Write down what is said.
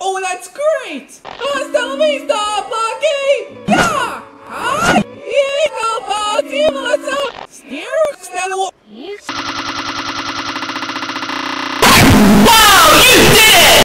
Oh, that's great. Hasta la vista, Blackie. Yeah. Hi. Yeah. Steer.